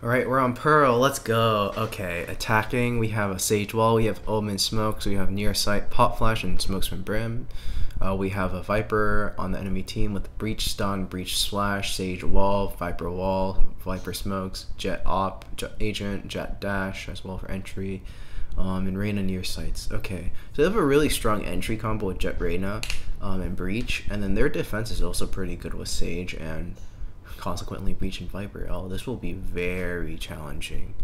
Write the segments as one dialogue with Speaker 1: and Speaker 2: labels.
Speaker 1: Alright, we're on Pearl. Let's go. Okay, attacking. We have a Sage Wall. We have Omen Smokes. We have Near Sight, Pop Flash, and Smokesman Brim. Uh, we have a Viper on the enemy team with Breach Stun, Breach Slash, Sage Wall, Viper Wall, Viper Smokes, Jett Op, Jett Agent, Jett Dash as well for entry, um, and Reyna Near Sights. Okay, so they have a really strong entry combo with Jett Reyna um, and Breach, and then their defense is also pretty good with Sage and consequently Breach and Viper. Oh, this will be very challenging.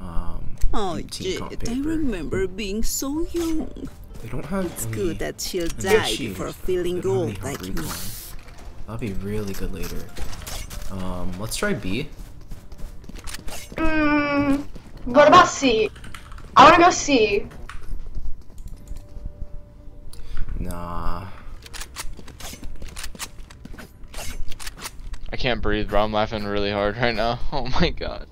Speaker 1: Um,
Speaker 2: Oh,
Speaker 1: team
Speaker 2: I remember being so young.
Speaker 1: They don't have
Speaker 2: It's
Speaker 1: any-
Speaker 2: good that she'll die
Speaker 1: shields.
Speaker 2: before feeling
Speaker 1: don't have any
Speaker 2: old like
Speaker 1: health
Speaker 2: me.
Speaker 1: recon. That'll be really good later. Um, let's try B.
Speaker 3: Mm, what about C? I want to go C.
Speaker 1: Nah.
Speaker 4: I can't breathe, bro. I'm laughing really hard right now. Oh my god.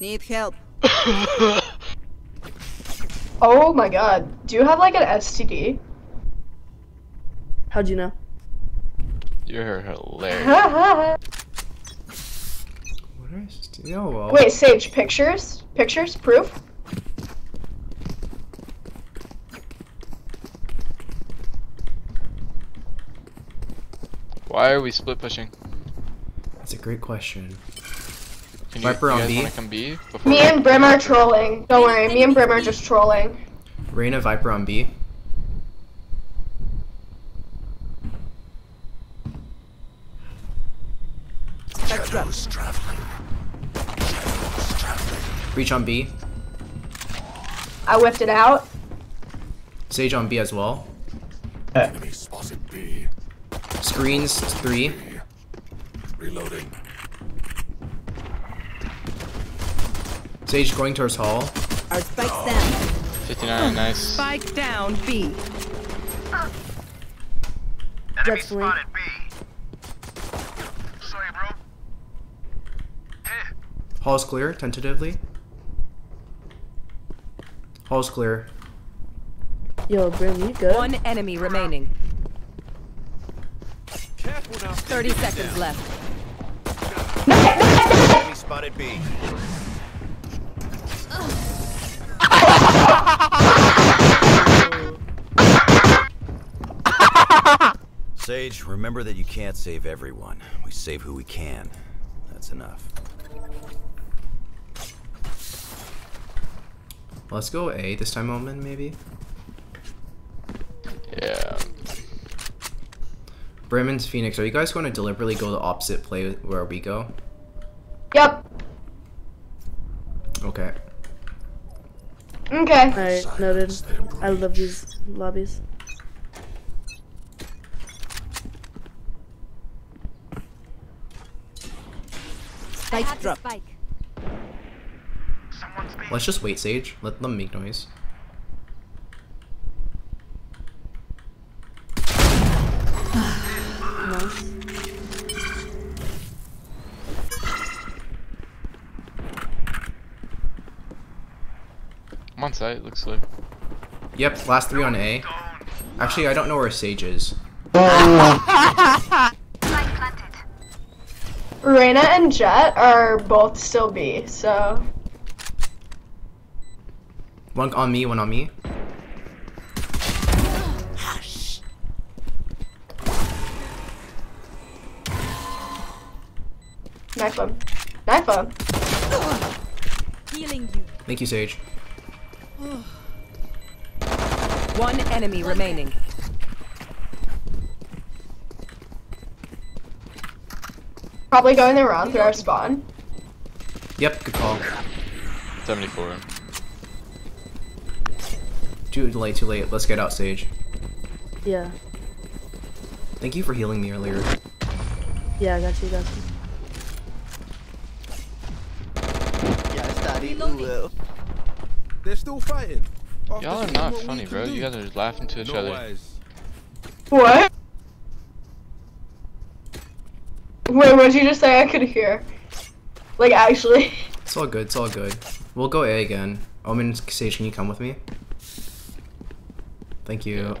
Speaker 2: Need help.
Speaker 3: Oh my god. Do you have like an STD?
Speaker 5: How'd you know?
Speaker 4: You're hilarious.
Speaker 1: What did I just? Oh well.
Speaker 3: Wait, Sage, pictures? Pictures? Proof?
Speaker 4: Why are we split pushing?
Speaker 1: That's a great question.
Speaker 4: Can you,
Speaker 1: Viper
Speaker 4: you
Speaker 1: on B?
Speaker 4: come B?
Speaker 3: Me and Brim are trolling. Don't worry, me and Brim are just trolling.
Speaker 1: Reyna Viper on B. Breach on B.
Speaker 3: I whipped it out.
Speaker 1: Sage on B as well.
Speaker 6: Enemy spotted B.
Speaker 1: Screens three.
Speaker 6: Reloading.
Speaker 1: Sage going towards hall.
Speaker 2: Our spikes down.
Speaker 4: 59, nice.
Speaker 7: Spike down B.
Speaker 5: Jett swing.
Speaker 1: Hall's clear, tentatively. Hall's clear.
Speaker 5: Yo, Brim, you good?
Speaker 7: One enemy remaining. 30 seconds left.
Speaker 8: Enemy spotted B. Sage, remember that you can't save everyone. We save who we can. That's enough.
Speaker 1: Let's go A this time, Omen, maybe. Bremen's Phoenix, are you guys going to deliberately go the opposite play where we go?
Speaker 3: Yep.
Speaker 1: Okay.
Speaker 3: Okay.
Speaker 5: Alright, noted. I love these lobbies.
Speaker 2: Spike drop.
Speaker 1: Let's just wait, Sage. Let them make noise.
Speaker 4: Site, looks like.
Speaker 1: Yep, last three on A. Actually, I don't know where Sage is.
Speaker 3: Reyna and Jett are both still B, so.
Speaker 1: One on me, one on me.
Speaker 3: Knife him. Knife him.
Speaker 7: Healing you.
Speaker 1: Thank you, Sage.
Speaker 7: One enemy remaining.
Speaker 3: Probably going around through our spawn.
Speaker 1: Yep, good call.
Speaker 4: 74.
Speaker 1: Too late, too late. Let's get out, Sage.
Speaker 5: Yeah.
Speaker 1: Thank you for healing me earlier.
Speaker 5: Yeah, I got you, got you.
Speaker 8: They're still fighting.
Speaker 4: Y'all are not funny, bro. You guys are just laughing to each
Speaker 8: No
Speaker 4: other.
Speaker 8: ways.
Speaker 3: What? Wait, what did you just say? I could hear. Like, actually.
Speaker 1: It's all good, it's all good. We'll go A again. Omen, Sage, can you come with me? Thank you.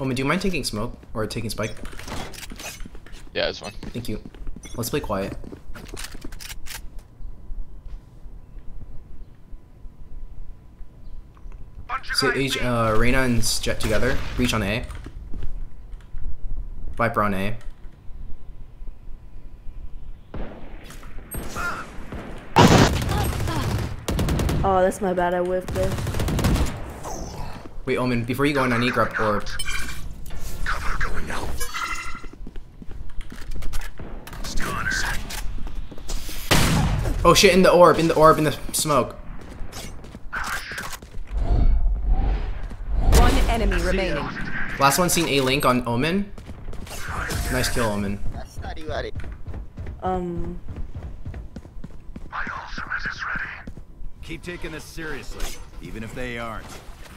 Speaker 1: Omen, do you mind taking smoke or taking spike?
Speaker 4: Yeah, it's fine.
Speaker 1: Thank you. Let's play quiet. Sage, uh, Reyna and Jett together. Reach on A. Viper on A.
Speaker 5: Oh, that's my bad. I whiffed there.
Speaker 1: Wait, Omen, before you go in, I need grab orb. Oh shit, in the orb, in the orb, in the smoke.
Speaker 7: One enemy remaining.
Speaker 1: Last one seen A Link on Omen. Nice kill, Omen.
Speaker 5: Um,
Speaker 6: My ultimate is ready.
Speaker 8: Keep taking this seriously, even if they aren't.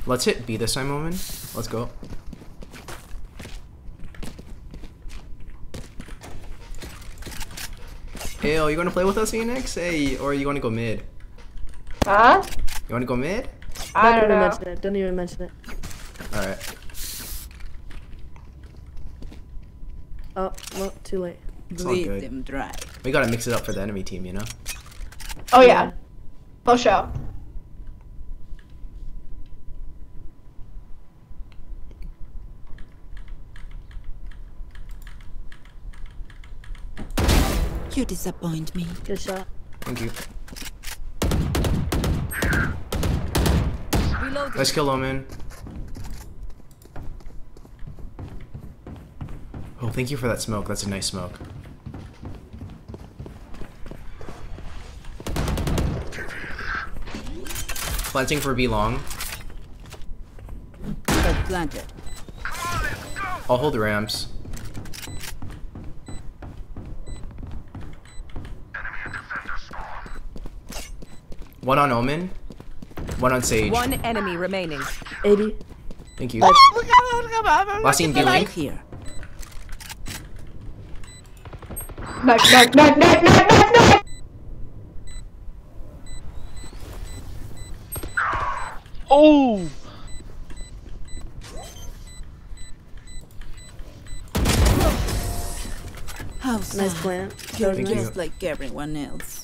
Speaker 1: Let's hit B this time, Omen. Let's go. Hey, are you gonna play with us, Phoenix? Hey, or you wanna go mid?
Speaker 3: Huh?
Speaker 1: You wanna go mid?
Speaker 3: I
Speaker 5: don't
Speaker 3: don't
Speaker 5: even mention it. Don't even mention it.
Speaker 1: Alright.
Speaker 5: Oh, well, too late.
Speaker 1: all
Speaker 2: Bleed them dry.
Speaker 1: We gotta mix it up for the enemy team, you know?
Speaker 3: Oh yeah. For sure.
Speaker 2: You disappoint me.
Speaker 5: Good shot.
Speaker 1: Thank you. Nice kill, Omen. Oh, thank you for that smoke. That's a nice smoke. Planting for B long.
Speaker 2: But planted.
Speaker 1: I'll hold the ramps. One on Omen. One on Sage.
Speaker 7: One enemy remaining.
Speaker 5: 80.
Speaker 1: Thank you.
Speaker 2: Last
Speaker 1: Last team B link.
Speaker 2: here.
Speaker 3: Knock, knock, knock, knock, knock, knock, knock.
Speaker 4: Oh!
Speaker 2: How
Speaker 5: Nice
Speaker 2: sad.
Speaker 5: plant.
Speaker 2: You're
Speaker 1: Thank you.
Speaker 2: just like everyone else.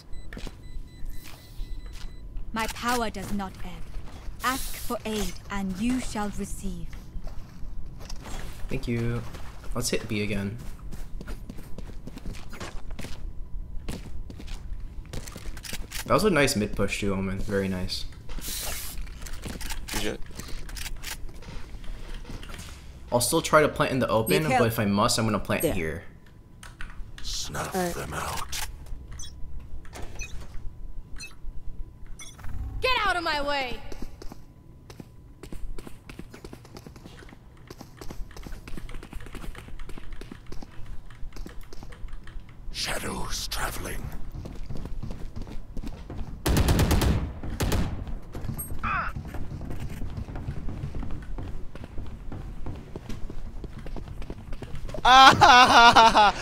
Speaker 9: My power does not ebb. Ask for aid, and you shall receive.
Speaker 1: Thank you. Let's hit B again. That was a nice mid push too, Omen. Very nice.
Speaker 4: Shit.
Speaker 1: I'll still try to plant in the open, but if I must, I'm gonna plant
Speaker 2: There.
Speaker 1: here.
Speaker 6: Snuff
Speaker 5: Alright.
Speaker 6: them out.
Speaker 9: Out of my way!
Speaker 6: Shadows traveling.
Speaker 3: I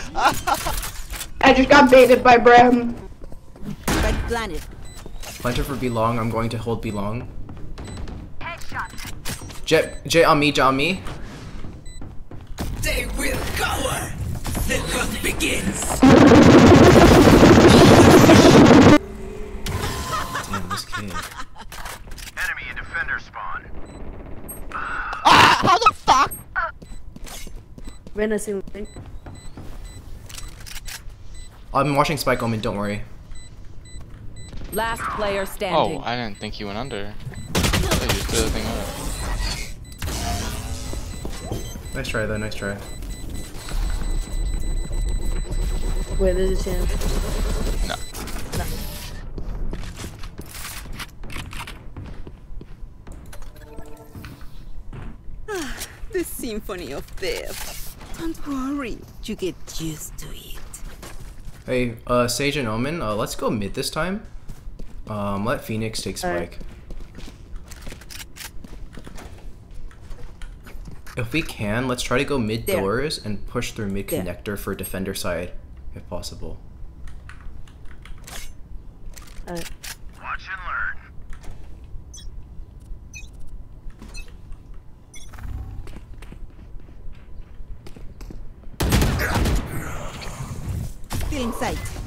Speaker 3: just got baited by Bram.
Speaker 2: But planted.
Speaker 1: Planter for B long. I'm going to hold B long. Jett, Jett on me, Jett on me.
Speaker 10: They will cower. The hunt begins.
Speaker 1: Damn, this kid.
Speaker 6: Enemy and defender spawn.
Speaker 5: Reyna sing link.
Speaker 1: I'm watching Spike Omen. Don't worry.
Speaker 7: Last player standing. Oh.
Speaker 4: I didn't think he went under. I just threw the thing up.
Speaker 1: Nice try though. Nice try.
Speaker 5: Wait, there's a chance.
Speaker 4: No.
Speaker 2: The symphony of death. Don't worry. You get used to it.
Speaker 1: Hey, uh, Sage and Omen. Uh, let's go mid this time. Um, let Phoenix take Spike. If we can, let's try to go mid
Speaker 2: there.
Speaker 1: doors and push through mid connector for defender side, if possible.
Speaker 6: Watch and learn.
Speaker 2: Feeling sight.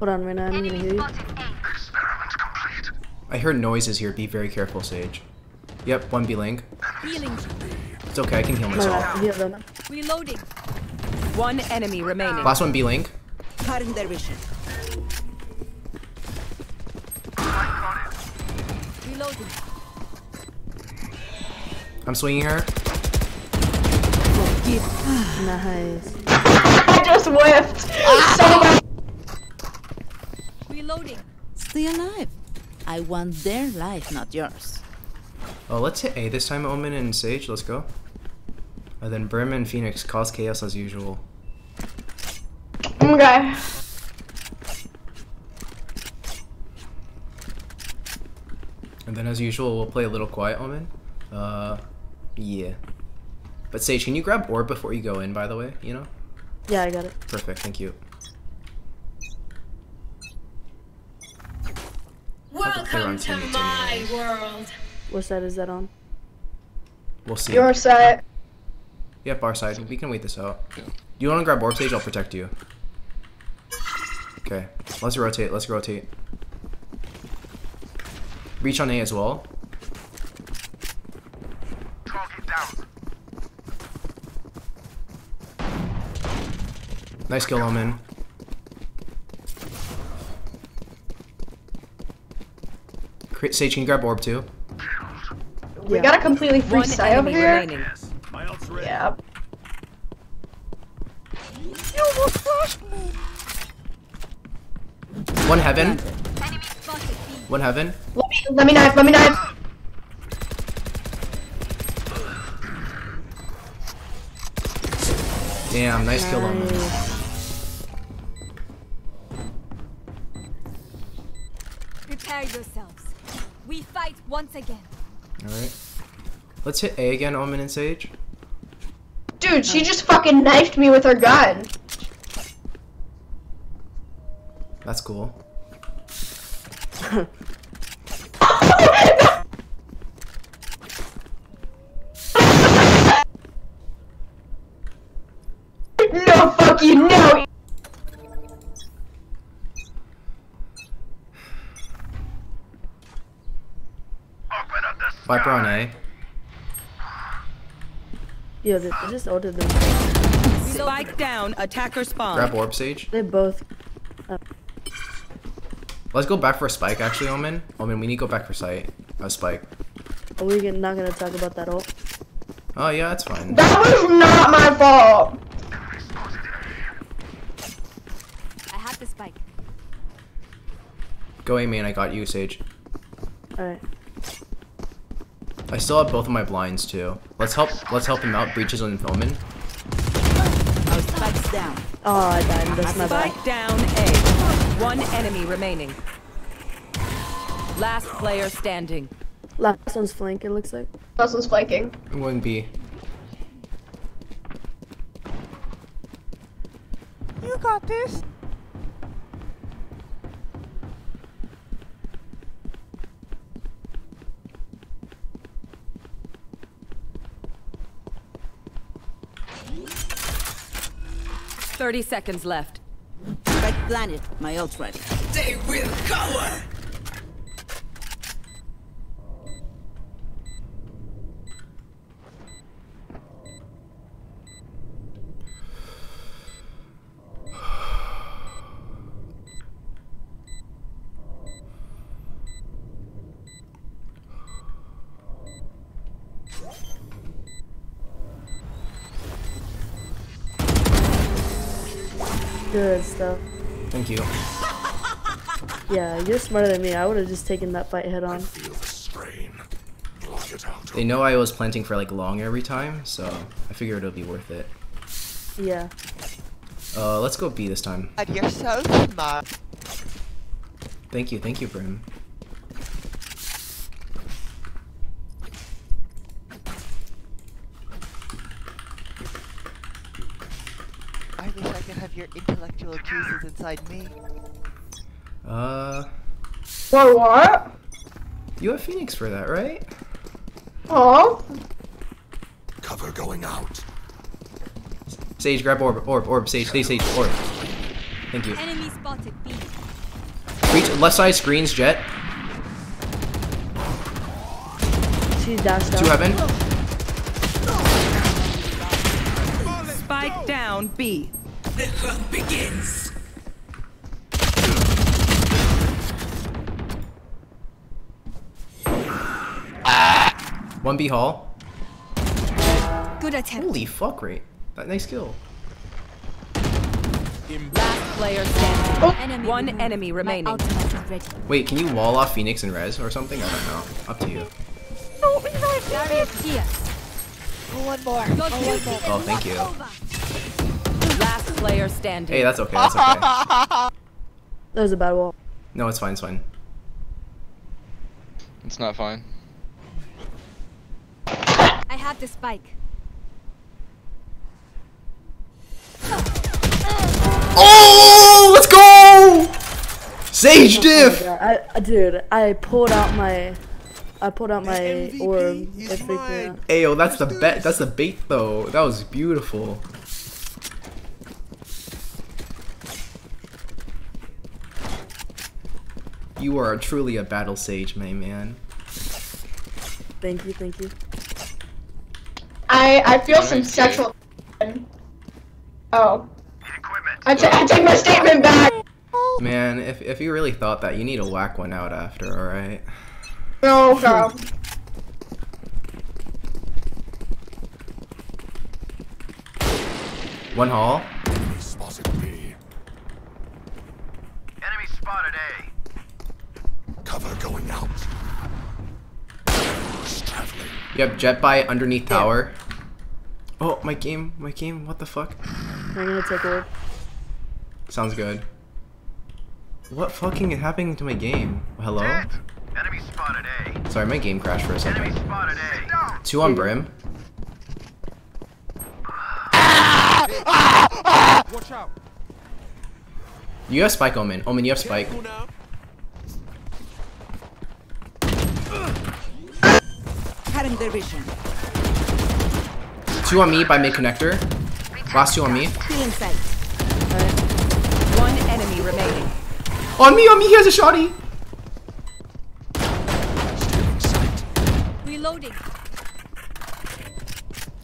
Speaker 5: Hold on, right now. I'm gonna hear you.
Speaker 1: I heard noises here. Be very careful, Sage. Yep, one B link.
Speaker 9: Healing.
Speaker 1: It's okay. I can heal myself.
Speaker 5: no, heal.
Speaker 9: Reloading.
Speaker 7: One enemy remaining.
Speaker 1: Last one B link.
Speaker 2: Cutting their vision.
Speaker 9: Reloading.
Speaker 1: I'm swinging her.
Speaker 5: Nice.
Speaker 3: I just whiffed. Ah! So bad.
Speaker 9: Reloading.
Speaker 2: Stay alive. I want their life, not yours.
Speaker 1: Oh, let's hit A this time, Omen and Sage. Let's go. And then Brim and Phoenix cause chaos as usual.
Speaker 3: Okay.
Speaker 1: And then as usual, we'll play a little quiet Omen. Uh, yeah. But Sage, can you grab orb before you go in, by the way? You know?
Speaker 5: Yeah, I got it.
Speaker 1: Perfect, thank you.
Speaker 10: Welcome
Speaker 1: on
Speaker 10: to
Speaker 1: teammates
Speaker 10: my world.
Speaker 5: What side is that on?
Speaker 1: We'll see.
Speaker 3: Your set.
Speaker 1: Yep, our side. We can wait this out. You want to grab warp stage? I'll protect you. Okay, let's rotate. Let's rotate. Reach on A as well.
Speaker 6: Target down.
Speaker 1: Nice kill, Omen. Sage, can grab orb too?
Speaker 3: We
Speaker 5: Yeah.
Speaker 3: got a completely free
Speaker 7: One
Speaker 3: site over here.
Speaker 7: remaining.
Speaker 6: Yes. My ult's ready.
Speaker 3: Yeah.
Speaker 1: One heaven. One heaven.
Speaker 3: Let me, let me knife. Let me knife.
Speaker 1: Damn, nice kill, on
Speaker 5: Nice.
Speaker 9: Fight once again.
Speaker 1: Alright. Let's hit A again, Omen and Sage.
Speaker 3: Dude, she just fucking knifed me with her gun.
Speaker 1: That's cool.
Speaker 3: no, fuck you, no.
Speaker 6: Open up the
Speaker 1: Viper on A.
Speaker 5: Yo, they, they just ulted them.
Speaker 7: Spike down. Attacker spawn.
Speaker 1: Grab orb Sage.
Speaker 5: They both.
Speaker 1: Uh, Let's go back for a spike actually, Omen. Omen, we need to go back for sight. A spike.
Speaker 5: Are we gonna- not gonna talk about that ult?
Speaker 1: Oh yeah, that's fine.
Speaker 3: That was not my fault.
Speaker 9: I have the spike.
Speaker 1: Go A main, I got you, Sage.
Speaker 5: Alright.
Speaker 1: I still have both of my blinds too. Let's help let's help him out. Breaches on Omen.
Speaker 2: Our spikes down.
Speaker 5: Oh, I died. That's my bad.
Speaker 7: Spike down A. One enemy remaining. Last player standing.
Speaker 5: Last one's flank, it looks like.
Speaker 3: This one's flanking.
Speaker 1: I'm going B.
Speaker 2: You got this.
Speaker 7: Thirty seconds left.
Speaker 2: Spike planet. My ult's ready.
Speaker 10: They will cower.
Speaker 5: You're smarter than me. I would have just taken that fight head on.
Speaker 6: Feel the strain. Out.
Speaker 1: They know I was planting for like long every time, so I figured it'll be worth it.
Speaker 5: Yeah.
Speaker 1: Uh, let's go B this time.
Speaker 11: You're so smart.
Speaker 1: Thank you, thank you, Brim.
Speaker 11: I wish I could have your intellectual juices inside me.
Speaker 1: Uh,
Speaker 3: What, what?
Speaker 1: you have Phoenix for that, right?
Speaker 3: Oh,
Speaker 6: Cover going out.
Speaker 1: Sage, grab orb, orb, orb, Sage, stay Sage, orb. Thank you.
Speaker 9: Enemy spotted B.
Speaker 1: Reach left side screens, Jett.
Speaker 5: She's dashed
Speaker 1: Two
Speaker 5: out.
Speaker 1: heaven.
Speaker 7: Spike down B.
Speaker 10: The hunt begins.
Speaker 1: One B hall.
Speaker 9: Good attempt.
Speaker 1: Holy fuck rate. That nice kill.
Speaker 7: Last player standing.
Speaker 3: Oh.
Speaker 9: Enemy
Speaker 7: One
Speaker 9: removed.
Speaker 7: enemy remaining.
Speaker 9: ultimate is ready.
Speaker 1: Wait, can you wall off Phoenix and Res or something? I don't know. Up to you.
Speaker 9: Barrier here.
Speaker 11: One more.
Speaker 9: Your duty
Speaker 1: Oh, thank you.
Speaker 7: Last player standing.
Speaker 1: Hey, that's okay. That's okay.
Speaker 5: That was a bad wall.
Speaker 1: No, it's fine. It's fine.
Speaker 4: It's not fine.
Speaker 9: I have the spike.
Speaker 1: Oh, let's go! Sage oh diff.
Speaker 5: Yeah, I, I- dude, I pulled out my, I pulled out my orb. It freaked me out.
Speaker 1: Ayo, that's the bet. That's the bait though. That was beautiful. You are truly a battle sage, my man.
Speaker 5: Thank you, thank you.
Speaker 3: I I feel some
Speaker 4: Okay.
Speaker 3: sexual. Oh. I I take my statement back.
Speaker 1: Man, if if you really thought that, you need to whack one out after, alright?
Speaker 3: No, girl.
Speaker 1: One hall.
Speaker 6: Enemy spotted B. Enemy spotted A. Cover going out. Who's traveling?
Speaker 1: Yep, Jett by underneath tower. Oh, my game, my game, what the fuck?
Speaker 5: I'm gonna take orb.
Speaker 1: Sounds good. What fucking is happening to my game? Hello?
Speaker 6: Enemy spotted A.
Speaker 1: Sorry, my game crashed for a second.
Speaker 6: Enemy Spotted A.
Speaker 1: Two on Brim.
Speaker 6: Watch out.
Speaker 1: You have Spike, Omen. Omen, you have Spike.
Speaker 2: Cutting their vision.
Speaker 1: Two on me by mid connector. Last two on me.
Speaker 2: Uh,
Speaker 7: one enemy remaining.
Speaker 1: On me, on me, he has a shotty!
Speaker 9: Reloading.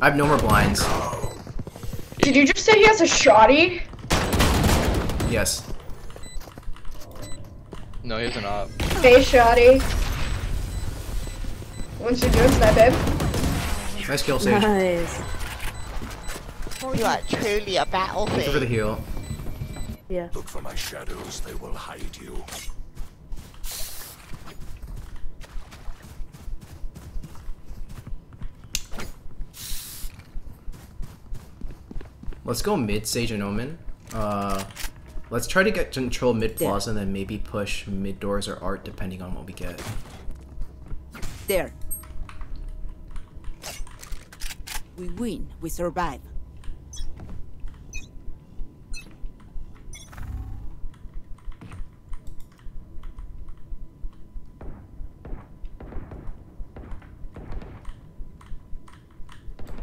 Speaker 1: I have no more blinds.
Speaker 3: Did you just say he has a shoddy?
Speaker 1: Yes.
Speaker 4: No, he has an op.
Speaker 3: Hey, shoddy. Once you do it, snipe him.
Speaker 1: Nice kill, Sage.
Speaker 5: Nice.
Speaker 11: You are truly a battle
Speaker 1: Thank you for the
Speaker 11: thing.
Speaker 1: heal.
Speaker 5: Yeah.
Speaker 6: Look for my shadows, they will hide you.
Speaker 1: Let's go mid Sage and Omen. Uh, let's try to get control mid plaza and then maybe push mid doors or art depending on what we get.
Speaker 2: There. We win. We survive.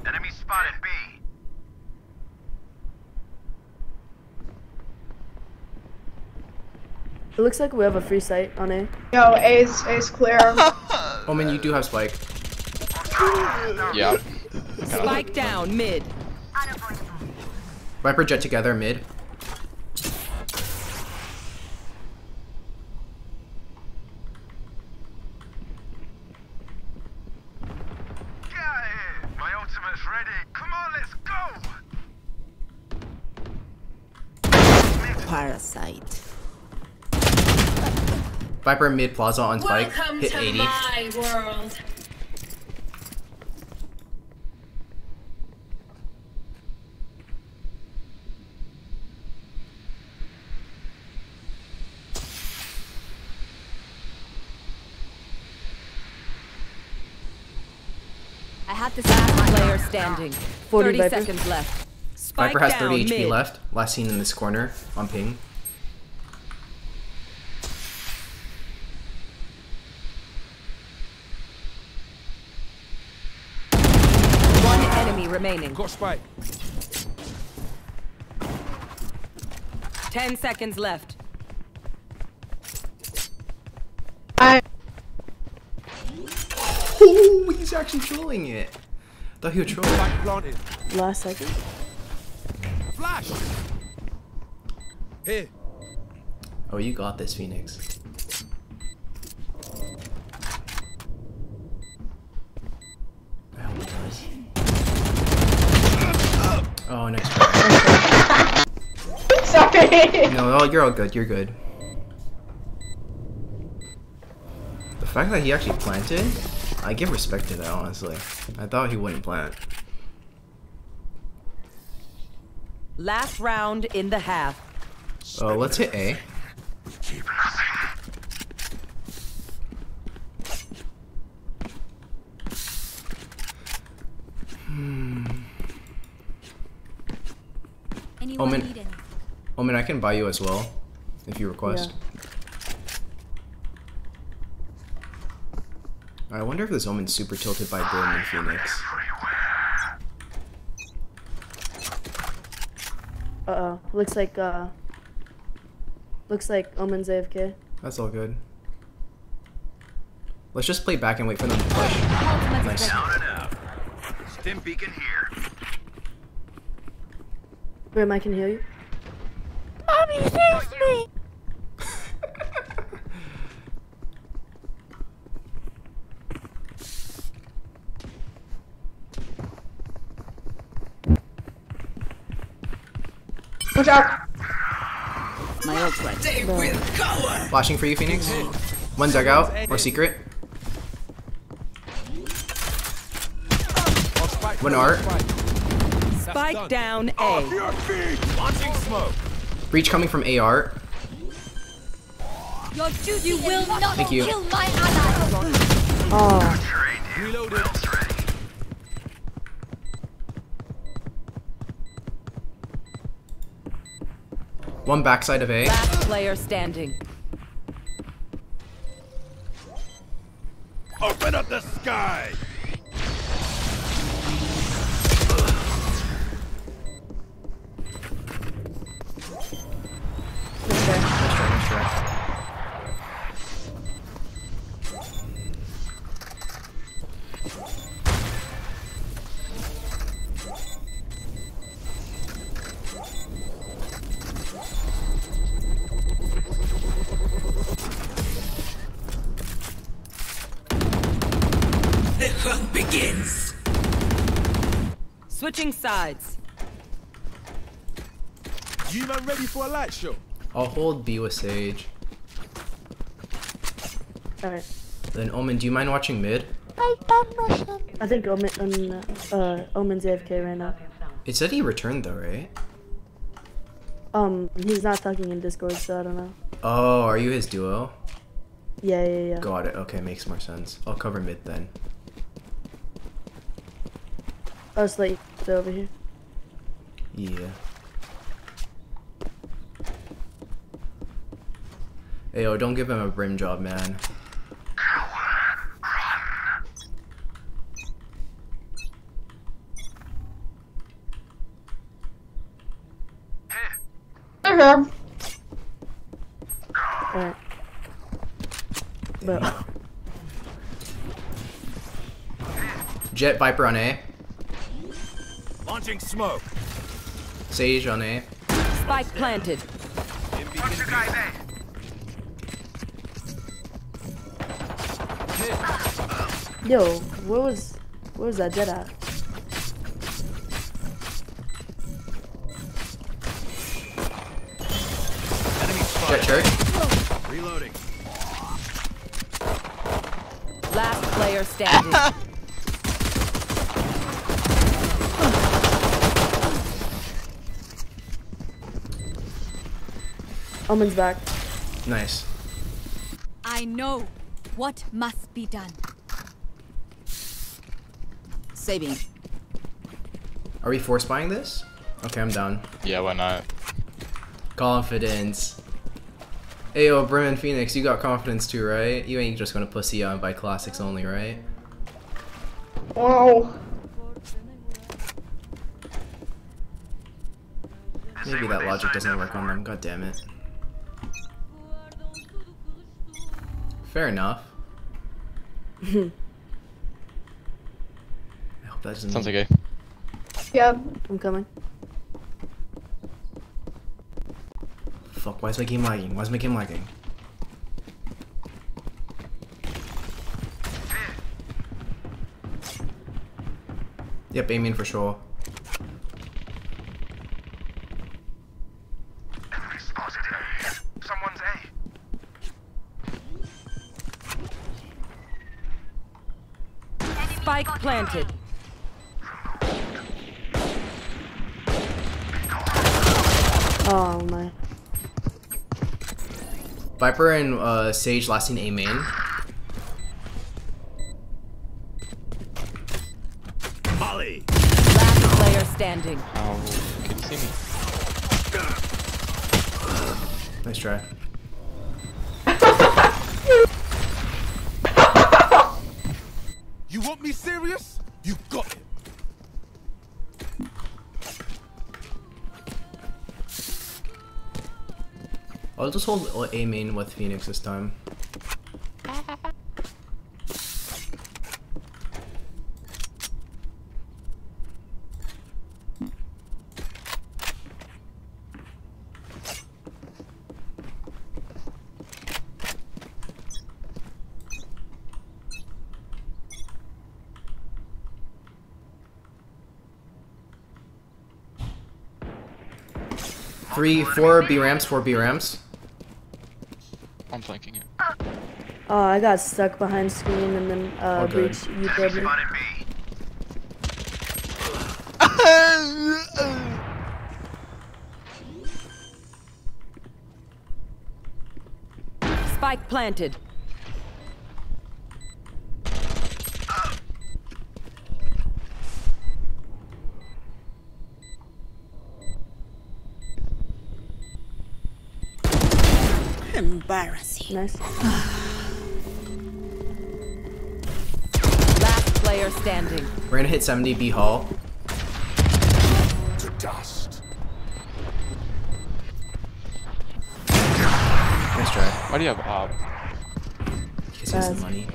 Speaker 6: Enemy spotted B.
Speaker 5: It looks like we have a free site on A.
Speaker 3: No, A's A's clear.
Speaker 1: oh man, you do have Spike.
Speaker 4: Yeah.
Speaker 7: Spike down mid.
Speaker 1: Viper Jett together mid.
Speaker 6: Get out of here. My ultimate's ready. Come on, let's go.
Speaker 2: Parasite.
Speaker 1: Viper mid plaza on Spike.
Speaker 10: Welcome
Speaker 1: Hit
Speaker 10: to
Speaker 1: 80.
Speaker 10: my world.
Speaker 9: I have the
Speaker 7: Last
Speaker 9: spike.
Speaker 7: player standing.
Speaker 5: 40
Speaker 7: 30
Speaker 5: Viper.
Speaker 7: seconds left. Spike
Speaker 1: Viper has
Speaker 7: down
Speaker 1: 30 HP
Speaker 7: mid.
Speaker 1: left. Last seen in this corner on ping.
Speaker 7: Remaining.
Speaker 12: Got spike.
Speaker 7: Ten seconds left.
Speaker 3: I
Speaker 1: Oh, he's actually trolling it. Thought he would troll.
Speaker 12: Spike planted.
Speaker 5: Last second.
Speaker 12: Flash. Here.
Speaker 1: Oh, you got this, Phoenix. I hope he does. Oh, nice try.
Speaker 3: sorry.
Speaker 1: No, oh, you're all good. You're good. The fact that he actually planted, I give respect to that, honestly. I thought he wouldn't plant.
Speaker 7: Last round in the half.
Speaker 1: Oh, let's hit A.
Speaker 9: Anyone oh,
Speaker 1: Omen.
Speaker 9: Need any?
Speaker 1: Omen, I can buy you as well, if you request. I wonder if this Omen's super tilted by Brim and Phoenix.
Speaker 5: Uh oh. Looks like uh. Looks like Omen's AFK.
Speaker 1: That's all good. Let's just play back and wait for them to push. Nice.
Speaker 6: Down and out. Stim beacon here.
Speaker 5: Brim, I can heal you.
Speaker 3: Watch out.
Speaker 2: My ult's ready.
Speaker 10: They.
Speaker 1: Flashing for you, Phoenix. One dugout or secret.
Speaker 12: On.
Speaker 1: One art.
Speaker 7: Spike down A.
Speaker 12: Your. Launching smoke.
Speaker 1: Breach coming from AR.
Speaker 9: Your duty you will not
Speaker 1: Thank you.
Speaker 9: kill my ally.
Speaker 5: Oh.
Speaker 12: Reloaded.
Speaker 1: One backside of A.
Speaker 7: Last player standing.
Speaker 12: Open up the sky.
Speaker 7: Sides.
Speaker 12: You man ready for a light show?
Speaker 1: I'll hold B with Sage.
Speaker 5: Alright.
Speaker 1: Then Omen, do you mind watching mid?
Speaker 5: I think Omen, um, uh, Omen's AFK right now.
Speaker 1: It said he returned though, right?
Speaker 5: Um, he's not talking in Discord, so I don't know.
Speaker 1: Oh, are you his duo?
Speaker 5: Yeah, yeah, yeah.
Speaker 1: Got it. Okay, makes more sense. I'll cover mid then.
Speaker 5: Oh, it's like they're over here.
Speaker 1: Yeah. Hey, yo, don't give him a brim job, man.
Speaker 3: They're here.
Speaker 5: Alright. But
Speaker 1: Jett Viper on A.
Speaker 12: Launching smoke.
Speaker 1: Sage on A.
Speaker 7: Spike planted.
Speaker 6: Watch
Speaker 12: beacon
Speaker 6: guy there.
Speaker 5: yo, where was where was that Jett at?
Speaker 12: Enemy
Speaker 1: Jett
Speaker 12: spotted.
Speaker 1: church.
Speaker 12: Reloading.
Speaker 7: Last player standing.
Speaker 5: Omen's back.
Speaker 1: Nice.
Speaker 9: I know what must be done.
Speaker 2: Saving.
Speaker 1: Are we force buying this? Okay, I'm down.
Speaker 4: Yeah, why not?
Speaker 1: Confidence. Ayo, Brim and Phoenix, you got confidence too, right? You ain't just gonna pussy out and buy classics only, right?
Speaker 3: Wow.
Speaker 1: Maybe that logic doesn't work on them. God damn it. Fair enough. I hope that doesn't.
Speaker 4: Sounds
Speaker 1: mean-
Speaker 4: okay.
Speaker 3: Yeah.
Speaker 5: I'm coming.
Speaker 1: Fuck, why is my game lagging? Why is my game lagging? Yep, aiming for sure.
Speaker 6: Enemy spotted A. Someone's A.
Speaker 7: Spike planted.
Speaker 5: Oh my.
Speaker 1: Viper and uh, Sage last seen A main.
Speaker 12: Molly.
Speaker 7: Last player standing.
Speaker 4: How can you see me?
Speaker 1: Nice try.
Speaker 12: You got it.
Speaker 1: I'll just hold A main with Phoenix this time. Three, four B ramps, four B ramps.
Speaker 4: I'm flanking it.
Speaker 5: Oh, I got stuck behind screen and then uh,
Speaker 1: All
Speaker 5: breach. You killed me.
Speaker 7: Spike planted.
Speaker 2: Embarrassing.
Speaker 5: Nice.
Speaker 7: Last player standing.
Speaker 1: We're gonna hit 70 B hall.
Speaker 12: To dust.
Speaker 1: Nice try.
Speaker 4: Why do you have op?
Speaker 1: Because he has the money.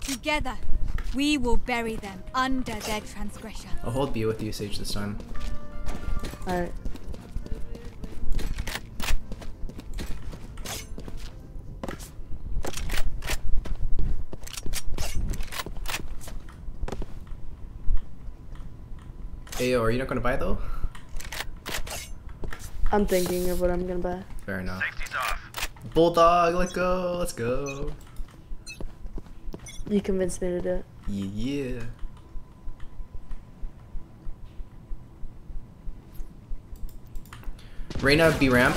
Speaker 9: Together, we will bury them under their transgression.
Speaker 1: I'll hold B with you, Sage, this time.
Speaker 5: Alright.
Speaker 1: Ayo, are you not gonna buy though?
Speaker 5: I'm thinking of what I'm gonna buy.
Speaker 1: Fair enough.
Speaker 6: Off.
Speaker 1: Bulldog, let's go, let's go.
Speaker 5: You convinced me to do it.
Speaker 1: Yeah. Reyna B ramp.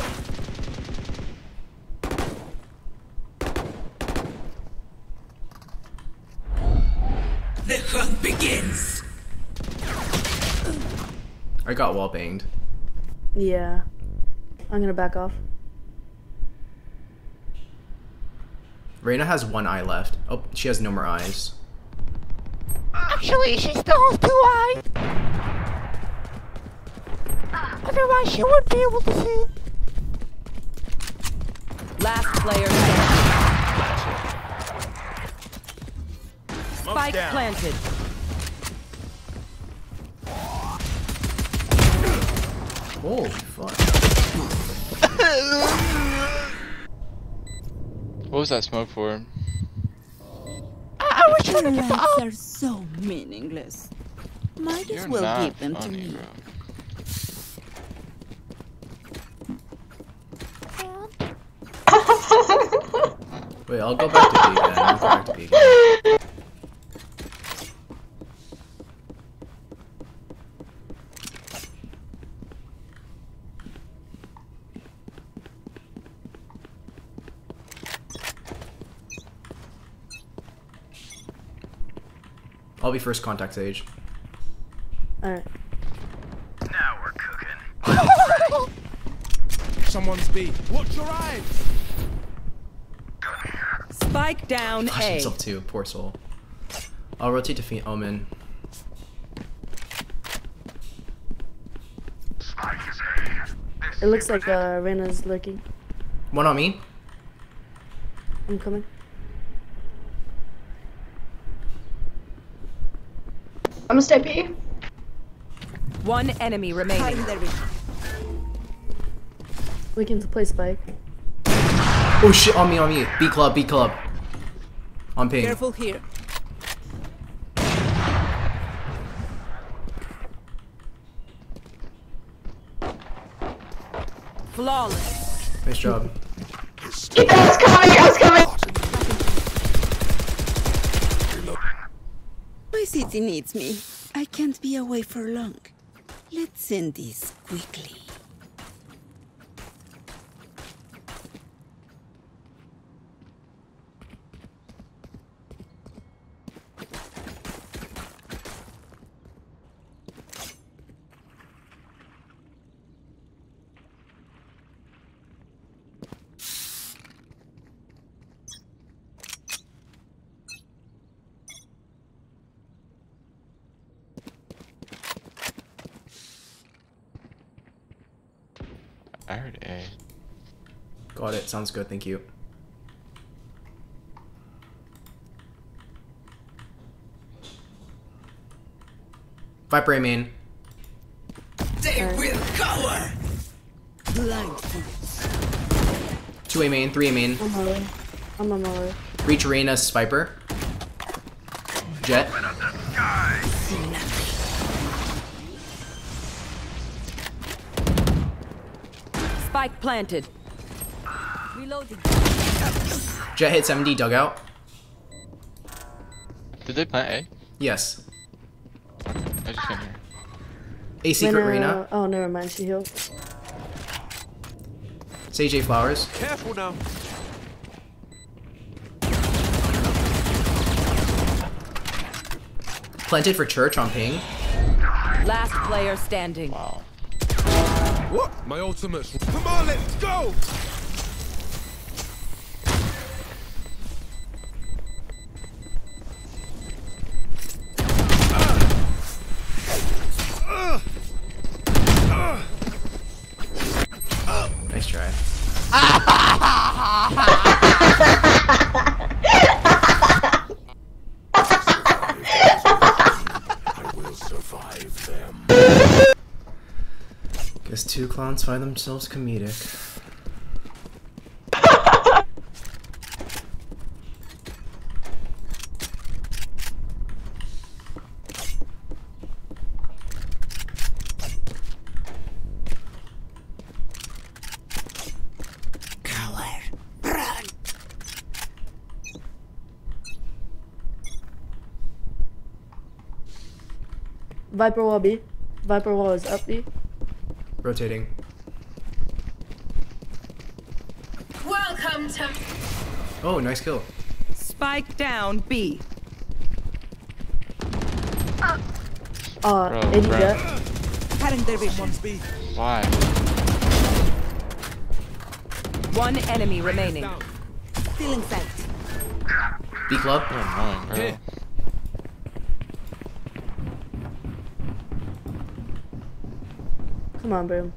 Speaker 10: The hunt begins.
Speaker 1: I got wall banged.
Speaker 5: Yeah. I'm gonna back off.
Speaker 1: Reyna has one eye left. Oh, she has no more eyes.
Speaker 11: Actually, she still has two eyes. Otherwise, she wouldn't be able to see.
Speaker 7: Last player standing.
Speaker 12: Smoke's
Speaker 7: Spike planted.
Speaker 1: Holy fuck.
Speaker 4: What was that smoke for?
Speaker 11: I, I was trying to
Speaker 2: Your
Speaker 11: get the
Speaker 2: lives
Speaker 11: up.
Speaker 2: are so meaningless. Might as
Speaker 4: You're
Speaker 2: well
Speaker 4: not
Speaker 2: give them to me.
Speaker 4: bro.
Speaker 1: Wait, I'll go back to B again. I'll go back to B I'll be first contact Sage.
Speaker 5: Alright.
Speaker 6: Now we're cooking.
Speaker 12: Someone's B. Watch your eyes.
Speaker 7: Spike down
Speaker 1: Flash
Speaker 7: A.
Speaker 1: himself too, poor soul. I'll rotate to Phe- Omen.
Speaker 5: It looks like uh, Reyna's lurking.
Speaker 1: One on me.
Speaker 5: I'm coming.
Speaker 3: I'm gonna stay B.
Speaker 7: One enemy remaining.
Speaker 5: We can play Spike.
Speaker 1: Oh shit, on me, on me. B club, B club. On ping.
Speaker 2: Careful here.
Speaker 7: Flawless.
Speaker 1: Nice job.
Speaker 3: Yeah, I was coming, I coming!
Speaker 2: City needs me. I can't be away for long. Let's end this quickly.
Speaker 4: I heard A.
Speaker 1: Got it. Sounds good. Thank you. Viper A main.
Speaker 10: They will cower.
Speaker 2: Blind
Speaker 1: Two A main. Three A main.
Speaker 5: I'm on my way. I'm on my way.
Speaker 1: Reach Reyna's Viper. Jett.
Speaker 7: Spike planted.
Speaker 2: Reloading.
Speaker 1: Jett hit 70 dugout.
Speaker 4: Did they plant A?
Speaker 1: Yes.
Speaker 4: I just can't hear.
Speaker 1: A secret
Speaker 5: Reyna-
Speaker 1: Reyna.
Speaker 5: Oh, never mind. She healed.
Speaker 1: Sage A flowers.
Speaker 12: Careful now.
Speaker 1: Planted for church on ping.
Speaker 7: Last player standing.
Speaker 4: Wow.
Speaker 12: What? My ultimate. Come on, let's go!
Speaker 1: Find themselves comedic.
Speaker 5: Viper wall B. Viper wall is up B.
Speaker 1: Rotating.
Speaker 10: Welcome
Speaker 1: Oh, nice kill.
Speaker 7: Spike down B.
Speaker 5: Uh,
Speaker 4: Bro,
Speaker 5: 80
Speaker 4: bro.
Speaker 5: Jett.
Speaker 2: Cutting.
Speaker 4: Why?
Speaker 7: One enemy remaining.
Speaker 2: Feeling sight.
Speaker 1: B club.
Speaker 4: You're annoying, bro.
Speaker 5: Come on, bro.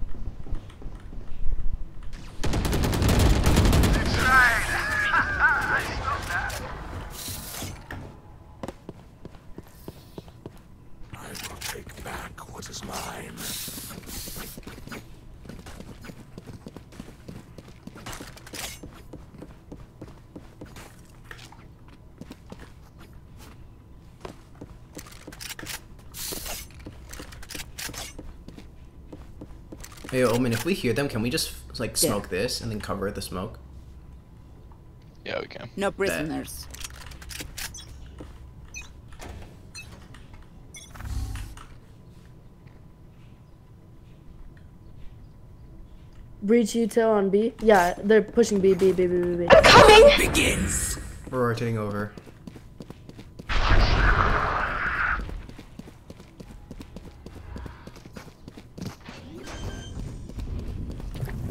Speaker 12: I will take back what is mine.
Speaker 1: Hey, Omen, if we hear them, can we just like smoke this and then cover the smoke?
Speaker 4: Yeah, we can.
Speaker 2: No prisoners.
Speaker 5: Breach util on B. Yeah, they're pushing B, B, B, B, B, B.
Speaker 10: begins.
Speaker 1: We're rotating over.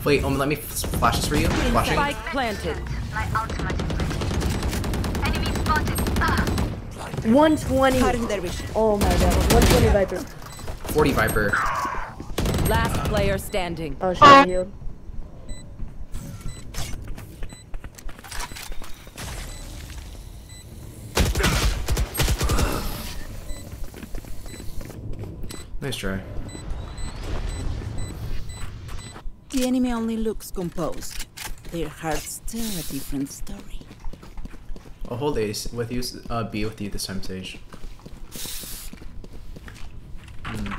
Speaker 1: Wait, Omen, let me flash this for you. Flashing.
Speaker 7: Spike planted.
Speaker 5: 120.
Speaker 2: Cutting their vision.
Speaker 5: Oh my god. 120 Viper.
Speaker 1: 40 Viper.
Speaker 7: Last player standing.
Speaker 5: Oh, she healed.
Speaker 1: Nice try.
Speaker 2: The enemy only looks composed. Their hearts tell a different story.
Speaker 1: I'll hold Ace with you, uh, B with you this time, Sage. Hmm.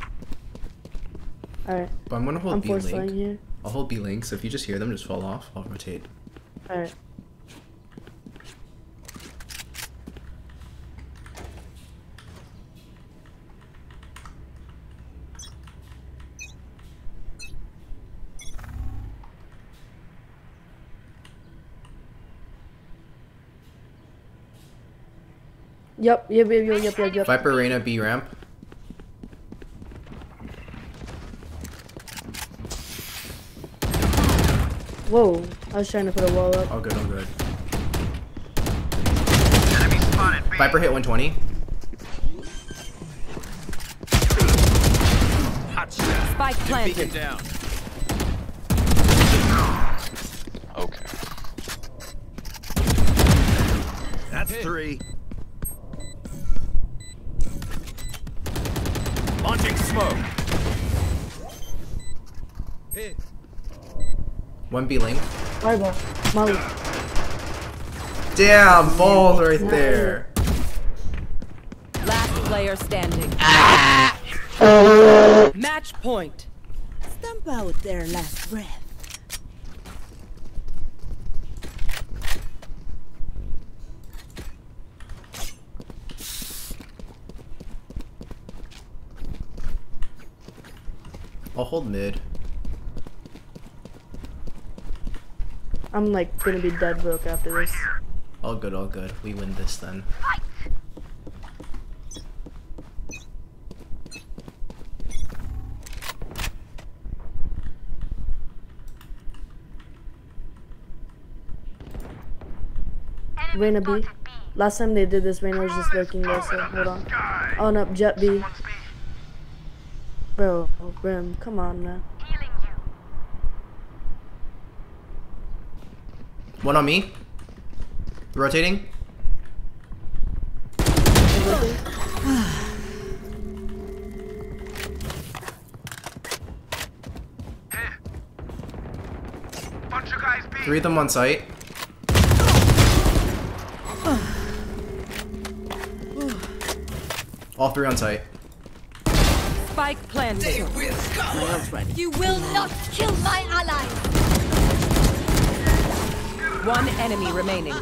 Speaker 5: Alright.
Speaker 1: But I'm gonna hold
Speaker 5: I'm
Speaker 1: B Link.
Speaker 5: here.
Speaker 1: I'll hold B link, so if you just hear them, just fall off. I'll rotate.
Speaker 5: Alright. Yep, yep, yep, yep, yep, yep, yep.
Speaker 1: Viper, Reyna, B ramp.
Speaker 5: Whoa, I was trying to put a wall up.
Speaker 1: All good, all good. Viper hit 120.
Speaker 7: Spike planted.
Speaker 8: down.
Speaker 4: Okay.
Speaker 8: That's three.
Speaker 1: One B link.
Speaker 5: Fireball. Molly.
Speaker 1: Damn, balls right there.
Speaker 7: Last player standing. Match point.
Speaker 2: Stamp out their last breath.
Speaker 1: I'll hold mid.
Speaker 5: I'm like gonna be dead broke after this.
Speaker 1: All good, all good. We win this then.
Speaker 5: Reyna B. Last time they did this, Reyna was just lurking there, so hold on. On oh, up, Jett B. Bro, Grim, come on now.
Speaker 1: One on me. Rotating.
Speaker 6: Bunch of guys B.
Speaker 1: Three of them on site. All three on site.
Speaker 7: Spike planted.
Speaker 9: You will not kill my ally.
Speaker 7: One enemy remaining.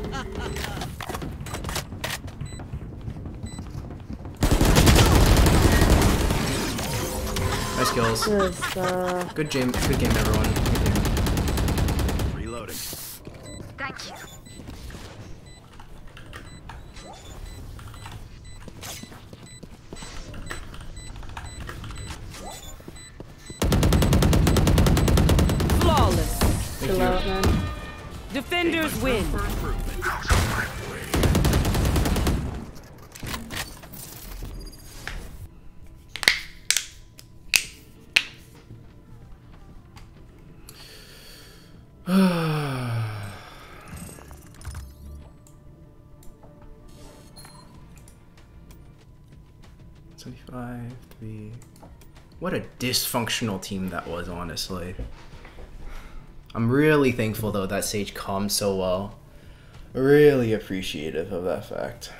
Speaker 1: Nice kills.
Speaker 5: Good stuff.
Speaker 1: Good game. Good game, everyone. What a dysfunctional team that was, honestly. I'm really thankful though that Sage calmed so well. Really appreciative of that fact.